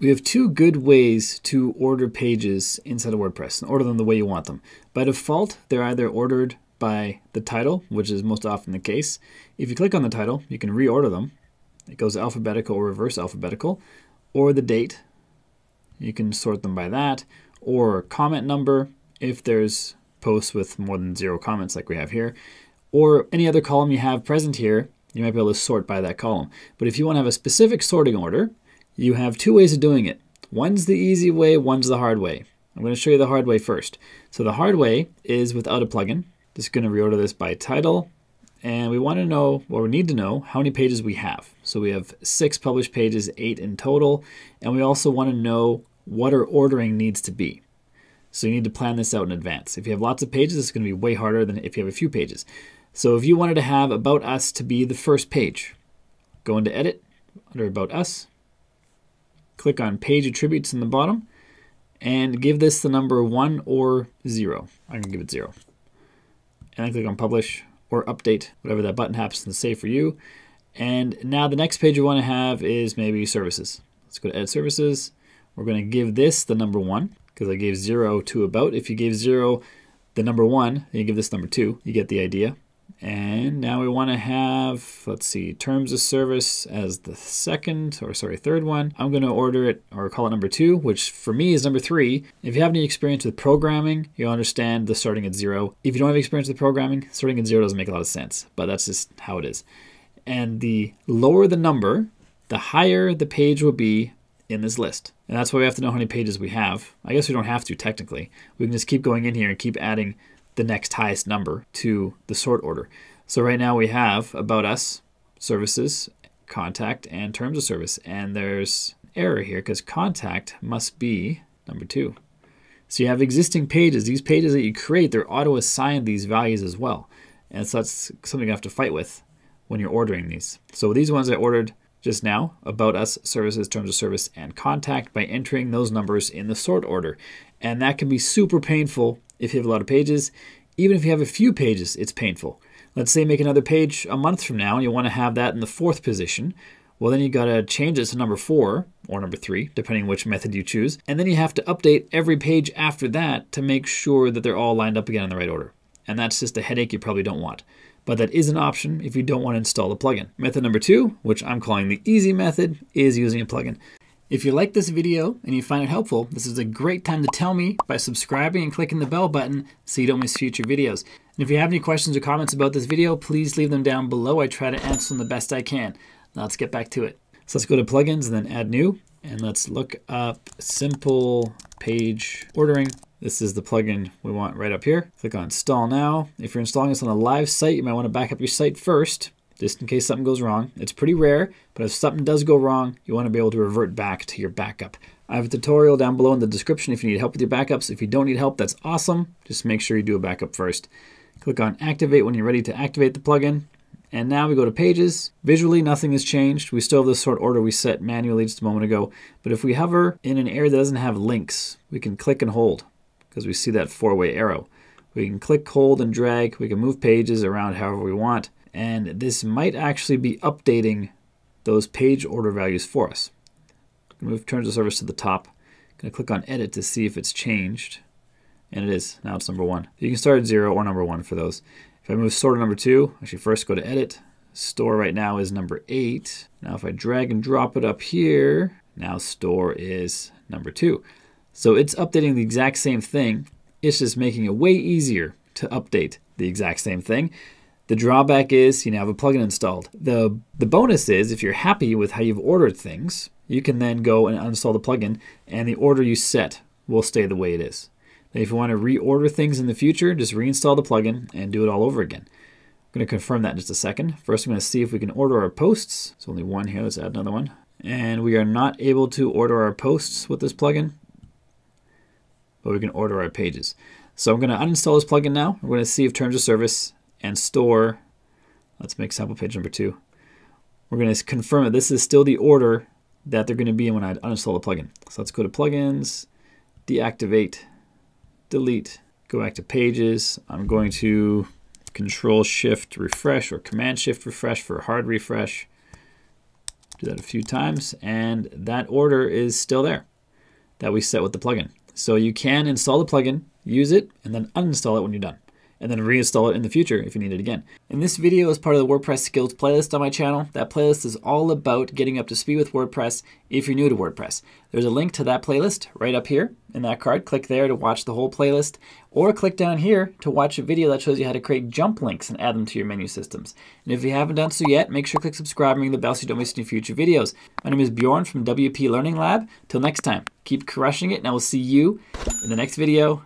We have two good ways to order pages inside of WordPress and order them the way you want them. By default, they're either ordered by the title, which is most often the case. If you click on the title, you can reorder them. It goes alphabetical or reverse alphabetical, or the date. You can sort them by that, or comment number if there's posts with more than zero comments like we have here, or any other column you have present here, you might be able to sort by that column. But if you want to have a specific sorting order, you have two ways of doing it. One's the easy way, one's the hard way. I'm going to show you the hard way first. So the hard way is without a plugin. Just going to reorder this by title. And we want to know, or we need to know, how many pages we have. So we have six published pages, eight in total. And we also want to know what our ordering needs to be. So you need to plan this out in advance. If you have lots of pages, it's going to be way harder than if you have a few pages. So if you wanted to have About Us to be the first page, go into Edit, under About Us, click on page attributes in the bottom and give this the number 1 or 0. I'm to give it 0. And then click on publish or update, whatever that button happens to say for you. And now the next page we want to have is maybe services. Let's go to edit services. We're going to give this the number 1 because I gave 0 to about. If you gave 0 the number 1, you give this number 2. You get the idea. And now we want to have, let's see, terms of service as the second, or sorry, third one. I'm going to order it or call it number two, which for me is number three. If you have any experience with programming, you'll understand the starting at zero. If you don't have experience with programming, starting at zero doesn't make a lot of sense, but that's just how it is. And the lower the number, the higher the page will be in this list. And that's why we have to know how many pages we have. I guess we don't have to technically. We can just keep going in here and keep adding the next highest number to the sort order. So right now we have about us, services, contact, and terms of service. And there's error here because contact must be number two. So you have existing pages. These pages that you create, they're auto-assigned these values as well. And so that's something you have to fight with when you're ordering these. So these ones I ordered just now, about us, services, terms of service, and contact by entering those numbers in the sort order. And that can be super painful if you have a lot of pages. Even if you have a few pages, it's painful. Let's say make another page a month from now and you want to have that in the fourth position. Well, then you've got to change it to number four or number three, depending which method you choose. And then you have to update every page after that to make sure that they're all lined up again in the right order. And that's just a headache you probably don't want. But that is an option if you don't want to install a plugin. Method number two, which I'm calling the easy method, is using a plugin. If you like this video and you find it helpful, this is a great time to tell me by subscribing and clicking the bell button so you don't miss future videos. And if you have any questions or comments about this video, please leave them down below. I try to answer them the best I can. Now let's get back to it. So let's go to plugins and then add new. And let's look up simple page ordering. This is the plugin we want right up here. Click on install now. If you're installing this on a live site, you might want to back up your site first just in case something goes wrong. It's pretty rare, but if something does go wrong, you want to be able to revert back to your backup. I have a tutorial down below in the description if you need help with your backups. If you don't need help, that's awesome. Just make sure you do a backup first. Click on activate when you're ready to activate the plugin. And now we go to pages. Visually, nothing has changed. We still have the sort order we set manually just a moment ago. But if we hover in an area that doesn't have links, we can click and hold because we see that four-way arrow. We can click, hold, and drag. We can move pages around however we want and this might actually be updating those page order values for us. Move terms of service to the top. I'm going to click on edit to see if it's changed. And it is. Now it's number one. You can start at zero or number one for those. If I move store to number two, I should first go to edit. Store right now is number eight. Now if I drag and drop it up here, now store is number two. So it's updating the exact same thing. It's just making it way easier to update the exact same thing. The drawback is you now have a plugin installed. The, the bonus is if you're happy with how you've ordered things, you can then go and uninstall the plugin and the order you set will stay the way it is. Now, if you want to reorder things in the future, just reinstall the plugin and do it all over again. I'm going to confirm that in just a second. First, I'm going to see if we can order our posts. It's only one here. Let's add another one. And we are not able to order our posts with this plugin, but we can order our pages. So I'm going to uninstall this plugin now. We're going to see if terms of service and store. Let's make sample page number two. We're going to confirm that this is still the order that they're going to be in when I uninstall the plugin. So let's go to plugins, deactivate, delete, go back to pages. I'm going to control shift refresh or command shift refresh for hard refresh. Do that a few times, and that order is still there that we set with the plugin. So you can install the plugin, use it, and then uninstall it when you're done and then reinstall it in the future if you need it again. And this video is part of the WordPress skills playlist on my channel. That playlist is all about getting up to speed with WordPress if you're new to WordPress. There's a link to that playlist right up here in that card. Click there to watch the whole playlist, or click down here to watch a video that shows you how to create jump links and add them to your menu systems. And if you haven't done so yet, make sure to click subscribe and ring the bell so you don't miss any future videos. My name is Bjorn from WP Learning Lab. Till next time, keep crushing it, and I will see you in the next video.